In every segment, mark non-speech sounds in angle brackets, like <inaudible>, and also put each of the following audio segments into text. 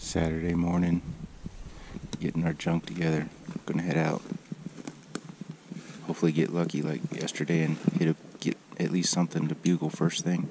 Saturday morning, getting our junk together. Gonna head out. Hopefully, get lucky like yesterday and hit a, get at least something to bugle first thing.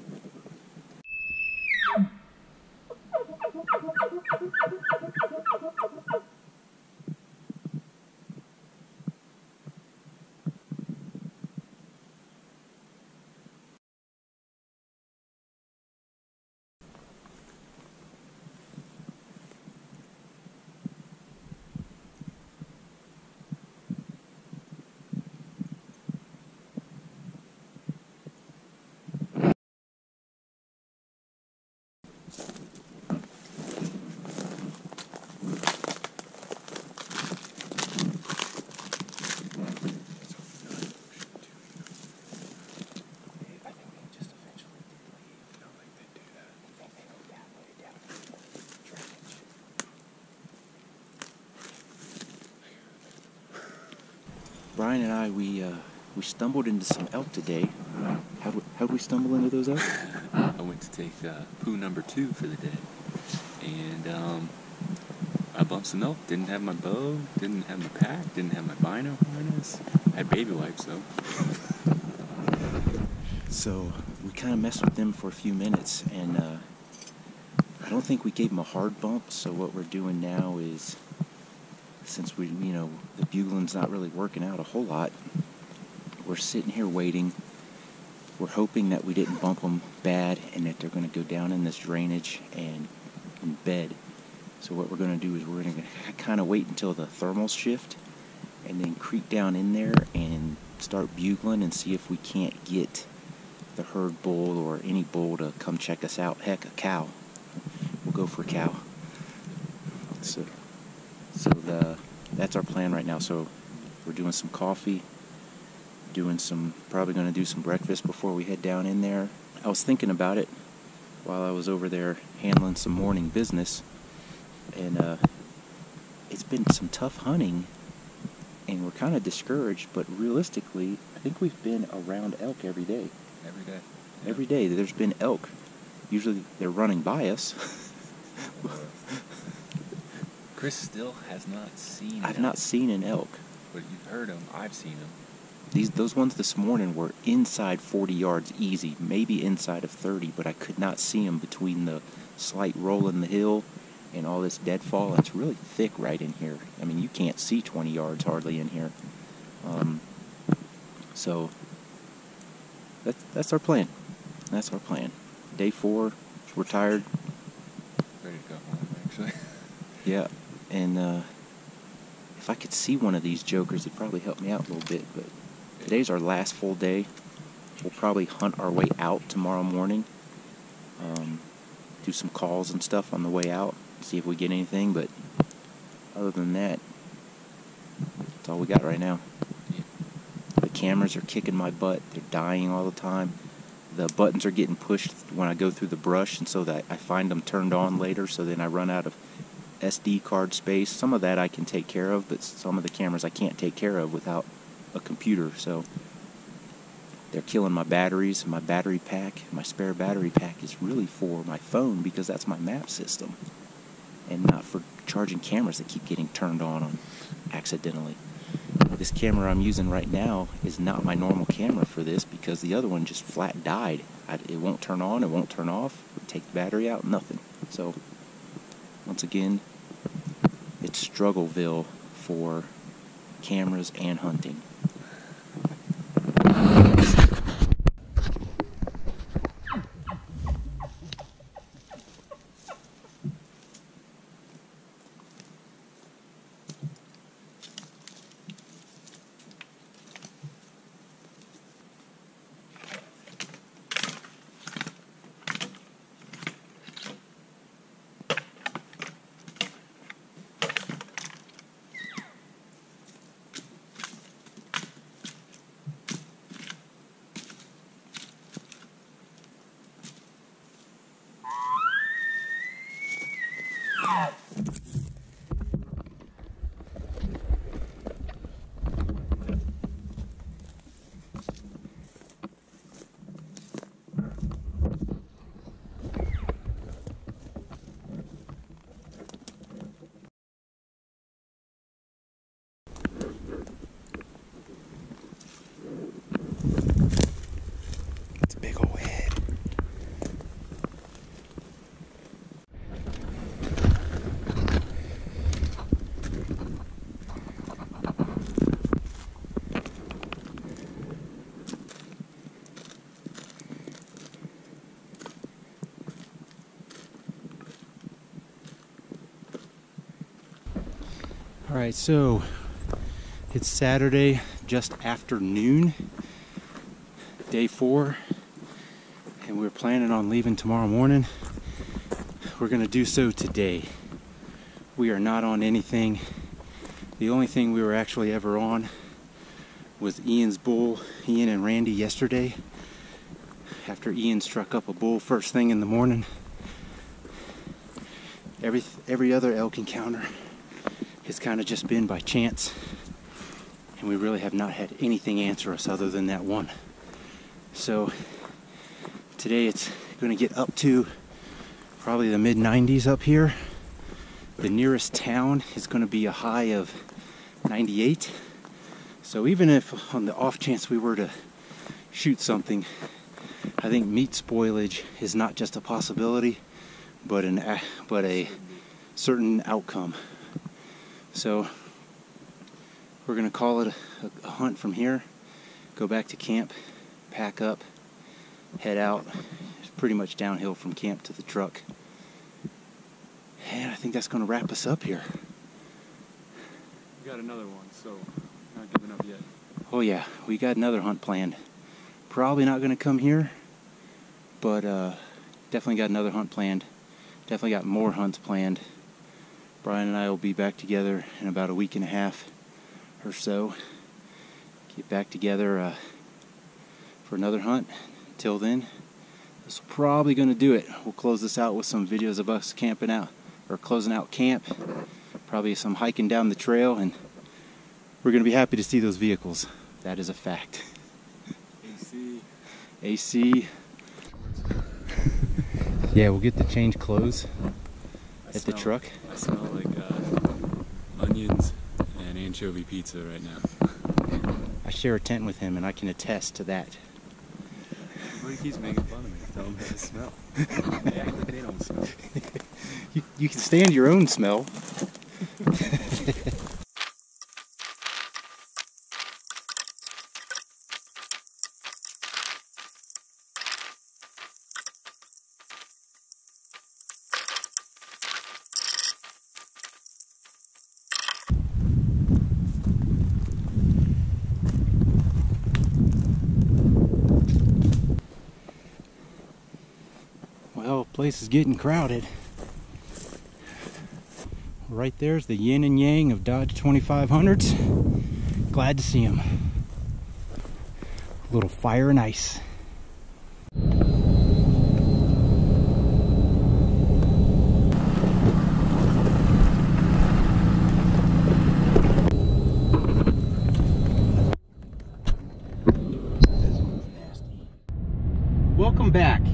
Brian and I, we uh, we stumbled into some elk today. How how we stumble into those elk? I went to take uh, poo number two for the day, and um, I bumped some elk. Didn't have my bow, didn't have my pack, didn't have my bino harness. had baby wipes though. So we kind of messed with them for a few minutes, and uh, I don't think we gave them a hard bump. So what we're doing now is, since we, you know, the bugling's not really working out a whole lot, we're sitting here waiting. We're hoping that we didn't bump them bad, and that they're going to go down in this drainage and in bed. So what we're going to do is we're going <laughs> to kind of wait until the thermals shift, and then creep down in there and start bugling and see if we can't get the herd bull or any bull to come check us out. Heck, a cow. We'll go for a cow. So, so the that's our plan right now. So we're doing some coffee, doing some probably going to do some breakfast before we head down in there. I was thinking about it while I was over there handling some morning business, and uh, it's been some tough hunting, and we're kind of discouraged. But realistically, I think we've been around elk every day. Every day. Every day there's been elk. Usually they're running by us. Chris still has not seen. I've not seen an elk. But you've heard them. I've seen them. These those ones this morning were inside 40 yards easy, maybe inside of 30, but I could not see them between the slight roll in the hill and all this deadfall. It's really thick right in here. I mean, you can't see 20 yards hardly in here. Um, so that's that's our plan. That's our plan. Day four, we're tired. Ready to go home, actually. <laughs> Yeah, and uh, if I could see one of these jokers, it'd probably help me out a little bit. But today's our last full day. We'll probably hunt our way out tomorrow morning. Um, do some calls and stuff on the way out. See if we get anything. But other than that, that's all we got right now. The cameras are kicking my butt. They're dying all the time. The buttons are getting pushed when I go through the brush, and so that I find them turned on later. So then I run out of SD card space. Some of that I can take care of, but some of the cameras I can't take care of without a computer. So they're killing my batteries. My battery pack, my spare battery pack, is really for my phone because that's my map system, and not for charging cameras that keep getting turned on, on accidentally. This camera I'm using right now is not my normal camera for this because the other one just flat died. I, it won't turn on, it won't turn off, take the battery out, nothing. So, once again, it's Struggleville for cameras and hunting. All right, so it's Saturday, just after noon, day four, and we're planning on leaving tomorrow morning. We're gonna do so today. We are not on anything. The only thing we were actually ever on was Ian's bull, Ian and Randy yesterday. After Ian struck up a bull first thing in the morning. Every every other elk encounter has kind of just been by chance. And we really have not had anything answer us other than that one. So today it's going to get up to probably the mid 90s up here. The nearest town is going to be a high of 98. So even if on the off chance we were to shoot something, I think meat spoilage is not just a possibility, but an but a certain outcome. So we're gonna call it a, a, hunt from here. Go back to camp, pack up, head out. It's pretty much downhill from camp to the truck. And I think that's gonna wrap us up here. We got another one, so not giving up yet. Oh yeah, we got another hunt planned. Probably not gonna come here, but uh, definitely got another hunt planned. Definitely got more hunts planned. Brian and I will be back together in about a week and a half or so. Get back together uh, for another hunt. Until then, this is probably going to do it. We'll close this out with some videos of us camping out or closing out camp. Probably some hiking down the trail, and we're going to be happy to see those vehicles. That is a fact. AC. AC. yeah, we'll get to change clothes I at smell, the truck. I smell like uh, onions and anchovy pizza right now. <laughs> I share a tent with him, and I can attest to that. Everybody keeps making fun of me. Tell them <laughs> they smell. they they don't smell. <laughs> You, you can stand your own smell. Well, place is getting crowded. Right there's the yin and yang of Dodge 2500s. Glad to see them. A little fire and ice. Welcome back.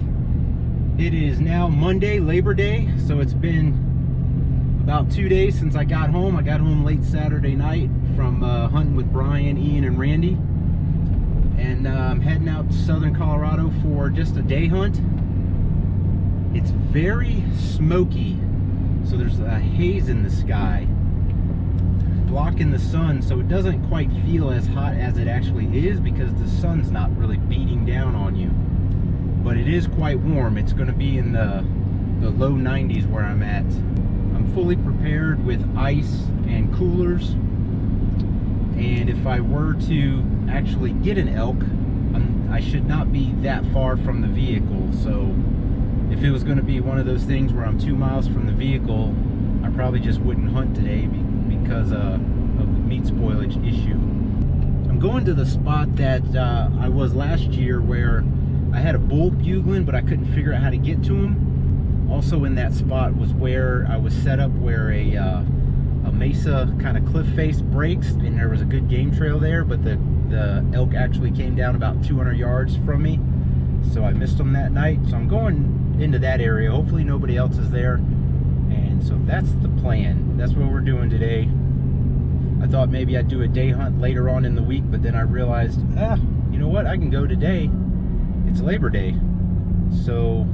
It is now Monday, Labor Day, so it's been about two days since I got home. I got home late Saturday night from uh, hunting with Brian, Ian, and Randy. And uh, I'm heading out to southern Colorado for just a day hunt. It's very smoky, so there's a haze in the sky blocking the sun, so it doesn't quite feel as hot as it actually is because the sun's not really beating down on you but it is quite warm. It's going to be in the, the low 90s where I'm at. I'm fully prepared with ice and coolers. And if I were to actually get an elk, I'm, I should not be that far from the vehicle. So if it was going to be one of those things where I'm two miles from the vehicle, I probably just wouldn't hunt today because uh, of the meat spoilage issue. I'm going to the spot that uh, I was last year where I had a bull bugling, but I couldn't figure out how to get to him. Also in that spot was where I was set up where a, uh, a mesa kind of cliff face breaks, and there was a good game trail there, but the, the elk actually came down about 200 yards from me. So I missed them that night. So I'm going into that area. Hopefully nobody else is there. And so that's the plan. That's what we're doing today. I thought maybe I'd do a day hunt later on in the week, but then I realized, ah, you know what? I can go today it's Labor Day. So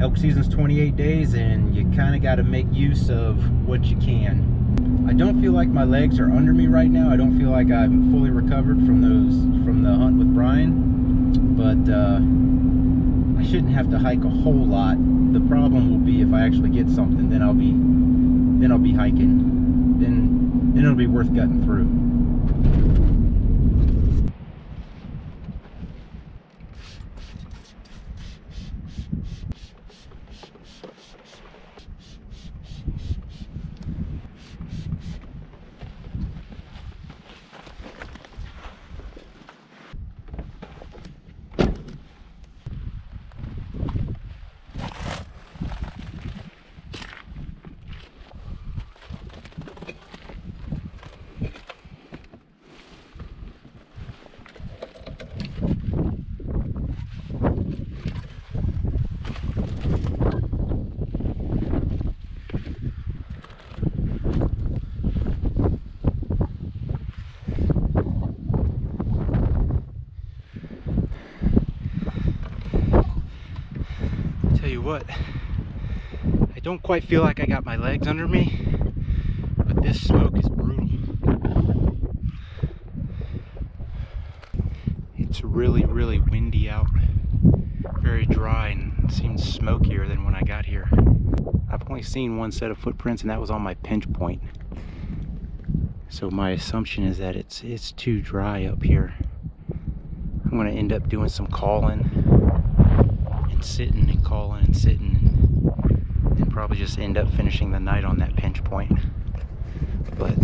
elk season's 28 days and you kind of got to make use of what you can. I don't feel like my legs are under me right now. I don't feel like I'm fully recovered from those from the hunt with Brian, but uh, I shouldn't have to hike a whole lot. The problem will be if I actually get something, then I'll be then I'll be hiking. Then then it'll be worth gutting through. Tell you what, I don't quite feel like I got my legs under me, but this smoke is brutal. It's really, really windy out, very dry, and seems smokier than when I got here. I've only seen one set of footprints, and that was on my pinch point. So my assumption is that it's it's too dry up here. I'm gonna end up doing some calling sitting and calling and sitting and, and probably just end up finishing the night on that pinch point. But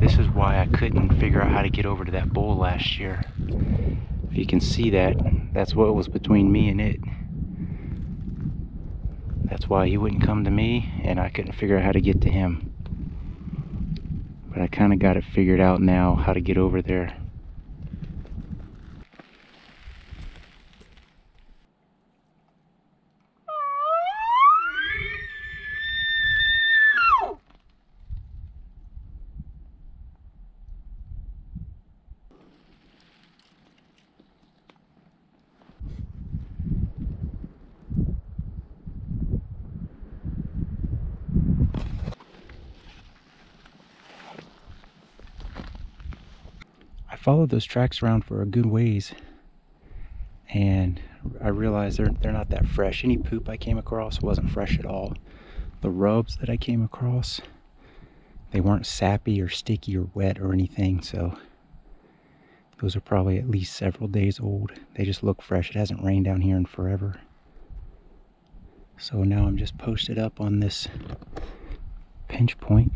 this is why I couldn't figure out how to get over to that bull last year. If you can see that, that's what was between me and it. That's why he wouldn't come to me and I couldn't figure out how to get to him. But I kind of got it figured out now how to get over there. Followed those tracks around for a good ways and I realized they're, they're not that fresh. Any poop I came across wasn't fresh at all. The rubs that I came across, they weren't sappy or sticky or wet or anything, so those are probably at least several days old. They just look fresh. It hasn't rained down here in forever. So now I'm just posted up on this pinch point.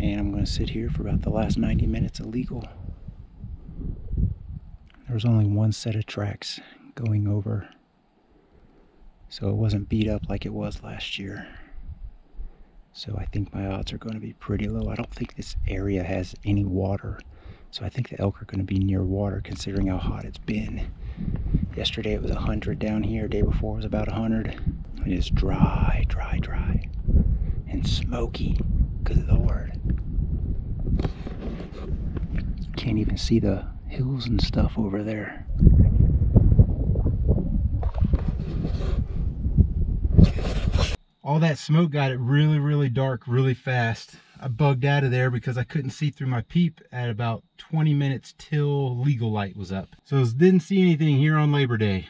And I'm going to sit here for about the last 90 minutes illegal. There was only one set of tracks going over, so it wasn't beat up like it was last year. So I think my odds are going to be pretty low. I don't think this area has any water, so I think the elk are going to be near water considering how hot it's been. Yesterday it was 100 down here, day before it was about 100. It is dry, dry, dry, and smoky. Good lord. Can't even see the hills and stuff over there. All that smoke got it really, really dark really fast. I bugged out of there because I couldn't see through my peep at about 20 minutes till legal light was up. So didn't see anything here on Labor Day.